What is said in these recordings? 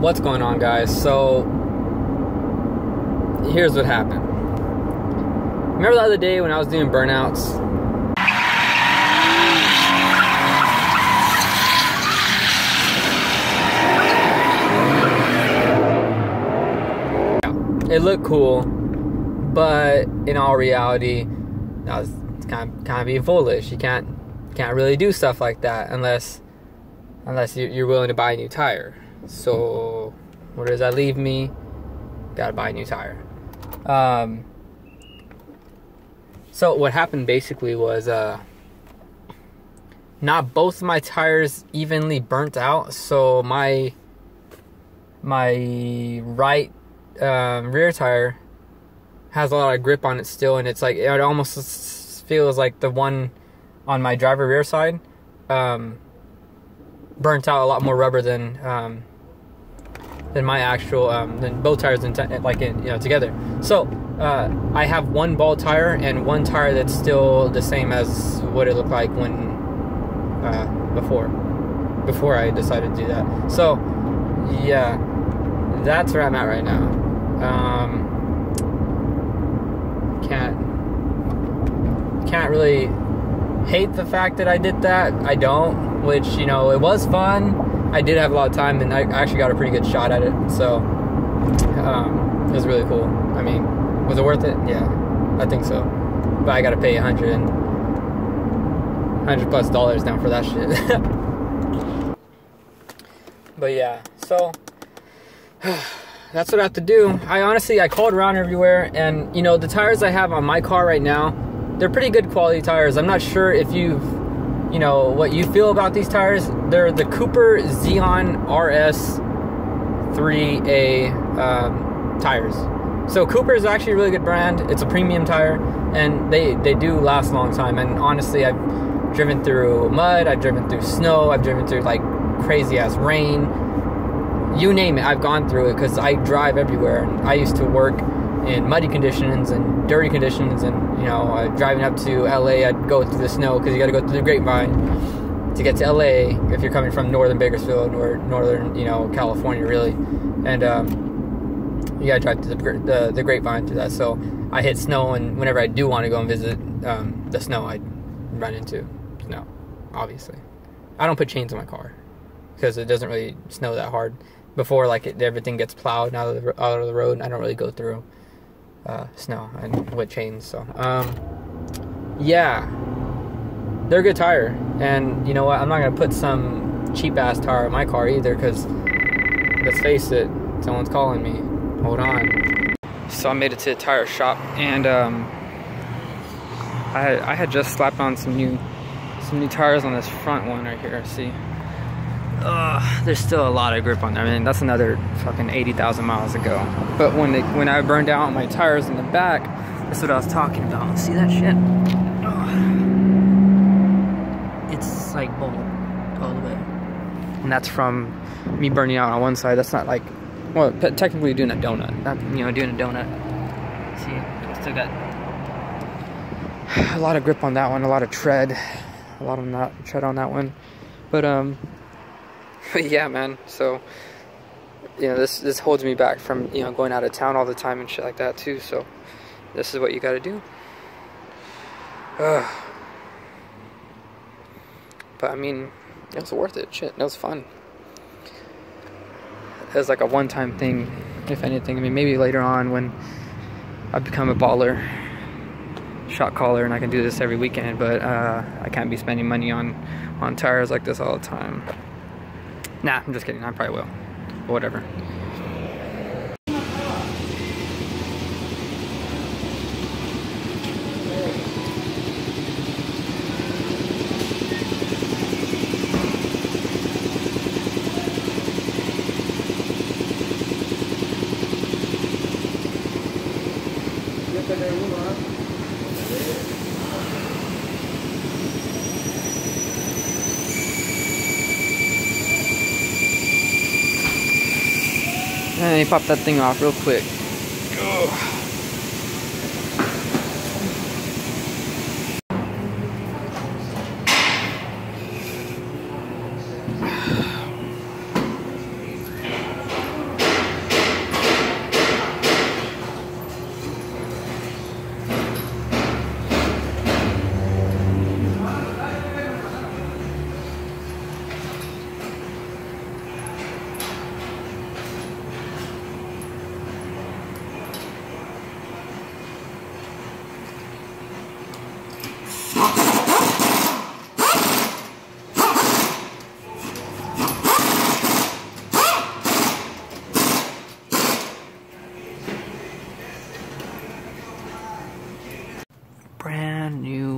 what's going on, guys? So, here's what happened. Remember the other day when I was doing burnouts? It looked cool, but in all reality, I was kind of, kind of being foolish. You can't can't really do stuff like that unless unless you're willing to buy a new tire. So, where does that leave me? Gotta buy a new tire. Um, so what happened basically was uh, not both my tires evenly burnt out. So my my right um, rear tire has a lot of grip on it still, and it's like it almost feels like the one on my driver rear side um, burnt out a lot more rubber than um, than my actual um, than both tires in like in, you know together. So uh, I have one ball tire and one tire that's still the same as what it looked like when uh, before before I decided to do that. So yeah, that's where I'm at right now. Um, can't can't really hate the fact that I did that. I don't, which you know it was fun I did have a lot of time, and I actually got a pretty good shot at it. So um, it was really cool. I mean, was it worth it? Yeah, I think so. But I got to pay a hundred, hundred plus dollars now for that shit. but yeah, so that's what I have to do. I honestly, I called around everywhere, and you know, the tires I have on my car right now, they're pretty good quality tires. I'm not sure if you've you know what you feel about these tires. They're the Cooper Zeon RS 3A um, tires. So Cooper is actually a really good brand. It's a premium tire, and they they do last a long time. And honestly, I've driven through mud, I've driven through snow, I've driven through like crazy ass rain. You name it, I've gone through it because I drive everywhere. And I used to work in muddy conditions and dirty conditions, and you know, uh, driving up to LA, I'd go through the snow because you got to go through the grapevine to get to LA if you're coming from northern Bakersfield or northern, you know, California, really, and um, you got to drive through the, the, the grapevine through that. So I hit snow, and whenever I do want to go and visit um, the snow, I run into snow. Obviously, I don't put chains in my car because it doesn't really snow that hard. Before like it, everything gets plowed out of the out of the road, I don't really go through uh, snow and with chains. So, um, yeah, they're a good tire. And you know what? I'm not gonna put some cheap ass tire in my car either, because let's face it, someone's calling me. Hold on. So I made it to the tire shop, and um, I I had just slapped on some new some new tires on this front one right here. See. Uh, there's still a lot of grip on there. I mean, that's another fucking 80,000 miles ago. But when they, when I burned out my tires in the back, that's what I was talking about. See that shit? It's like bold all the way. And that's from me burning out on one side. That's not like, well, technically doing a donut. Not, you know, doing a donut. See, still got a lot of grip on that one, a lot of tread, a lot of not tread on that one. But um, yeah, man. So you know, this this holds me back from you know going out of town all the time and shit like that too. So this is what you got to do. But I mean, it was worth it. Shit, it was fun. It was like a one-time thing, if anything. I mean, maybe later on when I become a baller, shot caller, and I can do this every weekend. But uh, I can't be spending money on on tires like this all the time. Nah, I'm just kidding. I probably will. But whatever. And he popped that thing off real quick. Ugh.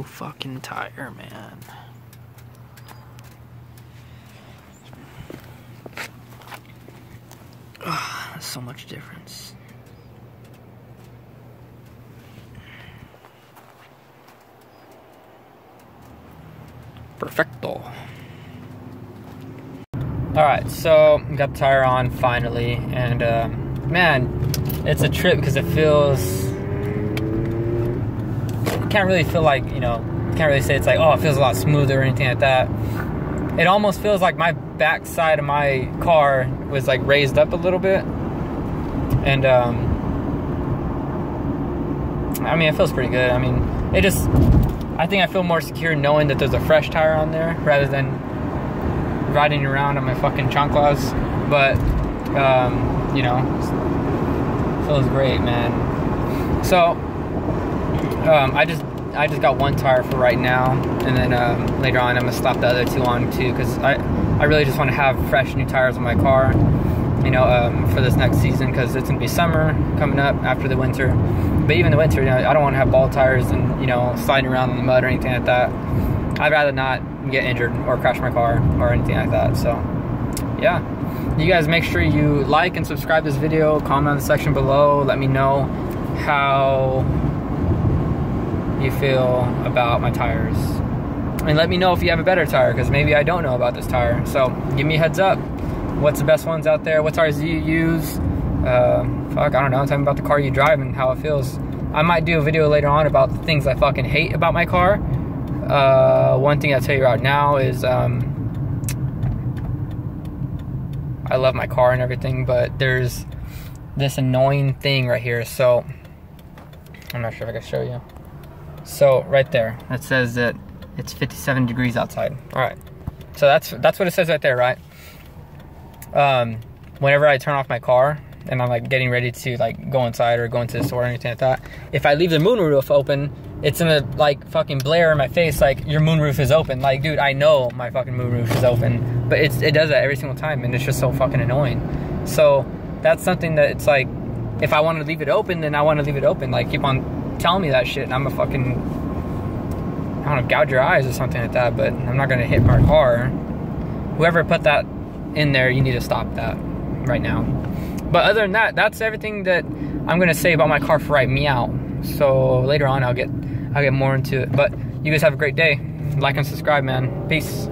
Fucking tire, man. Oh, so much difference. Perfecto. Alright, so got the tire on finally, and uh, man, it's a trip because it feels. Can't really feel like, you know, can't really say it's like, oh, it feels a lot smoother or anything like that. It almost feels like my backside of my car was like raised up a little bit. And, um, I mean, it feels pretty good. I mean, it just, I think I feel more secure knowing that there's a fresh tire on there rather than riding around on my fucking chanclas. But, um, you know, feels great, man. So, um, I just I just got one tire for right now, and then um, later on I'm gonna slap the other two on too, because I I really just want to have fresh new tires on my car, you know, um, for this next season, because it's gonna be summer coming up after the winter. But even the winter, you know, I don't want to have ball tires and you know sliding around in the mud or anything like that. I'd rather not get injured or crash my car or anything like that. So, yeah. You guys make sure you like and subscribe this video, comment in the section below, let me know how you feel about my tires. And let me know if you have a better tire, because maybe I don't know about this tire. So give me a heads up. What's the best ones out there? What tires do you use? Uh, fuck, I don't know. I'm talking about the car you drive and how it feels. I might do a video later on about the things I fucking hate about my car. Uh, one thing I'll tell you right now is um, I love my car and everything, but there's this annoying thing right here. So I'm not sure if I can show you. So right there, it says that it's 57 degrees outside. All right. So that's that's what it says right there, right? Um, whenever I turn off my car and I'm like getting ready to like go inside or go into the store or anything like that, if I leave the moonroof open, it's gonna like fucking blare in my face like your moonroof is open. Like, dude, I know my fucking moonroof is open, but it's it does that every single time, and it's just so fucking annoying. So that's something that it's like, if I want to leave it open, then I want to leave it open. Like, keep on telling me that shit, and I'm a fucking I don't know, gouge your eyes or something like that. But I'm not gonna hit my car. Whoever put that in there, you need to stop that right now. But other than that, that's everything that I'm gonna say about my car for right meow. So later on, I'll get I'll get more into it. But you guys have a great day. Like and subscribe, man. Peace.